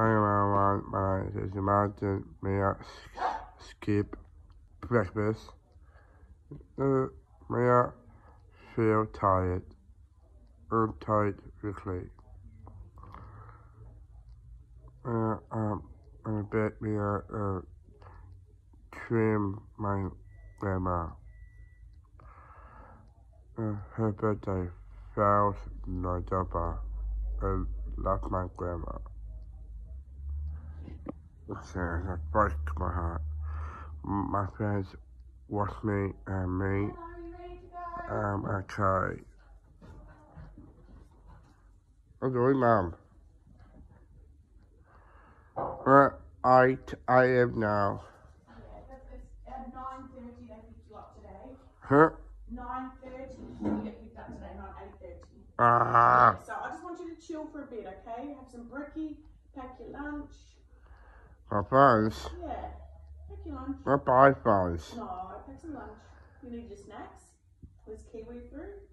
hang around my there's a mountain, may I skip breakfast? Uh, may I feel tired? Tired quickly? Uh, um, I bet me I uh, trim my grandma. Uh, her birthday falls November. I love my grandma. It's uh, that breaks my heart. My friends watch me and me. Um, I cry. I'm doing, mom. Where I, I am now. At nine thirty, they picked you. Huh? Nine thirty, you get picked up today, not eight thirty. Ah. So I just want you to chill for a bit, okay? Have some brekkie, pack your lunch. My phones. Yeah, pack your lunch. Bye phones. No, pack some lunch. You need your snacks. There's kiwi fruit.